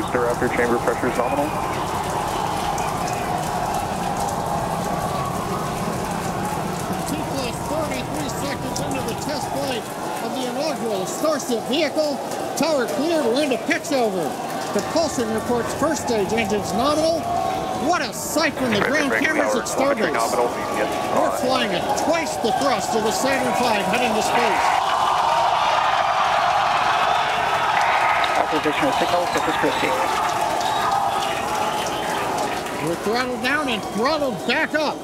booster after chamber pressure is nominal. Plus 33 seconds into the test flight of the inaugural Starship vehicle. Tower cleared, we're into pitch over. Propulsion reports first stage engines nominal. What a sight from the ground cameras at Starbase. We're flying at twice the thrust of the Saturn V heading to space. Acquisition of signal, Corpus Christi. We're throttled down and throttled back up.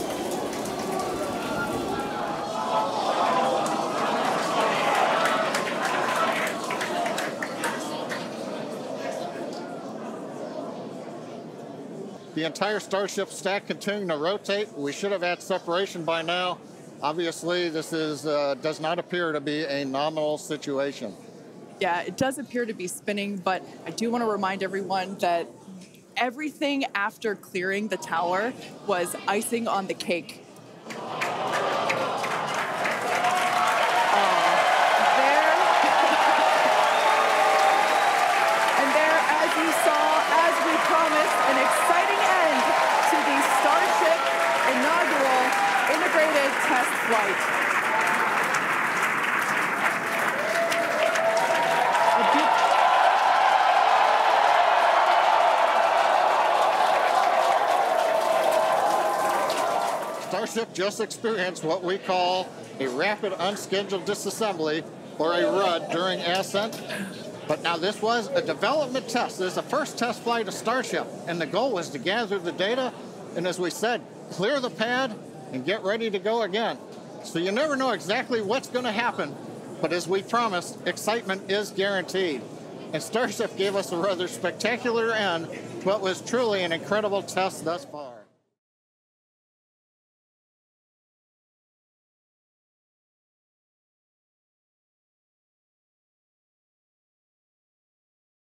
The entire Starship stack continuing to rotate. We should have had separation by now. Obviously, this is uh, does not appear to be a nominal situation. Yeah, it does appear to be spinning, but I do want to remind everyone that everything after clearing the tower was icing on the cake. And there, as you saw, as we promised, an exciting end to the Starship inaugural integrated test flight. A deep Starship just experienced what we call a rapid unscheduled disassembly or a RUD during ascent. But now this was a development test. This is the first test flight of Starship, and the goal was to gather the data and, as we said, clear the pad and get ready to go again. So you never know exactly what's going to happen, but as we promised, excitement is guaranteed. And Starship gave us a rather spectacular end to what was truly an incredible test thus far.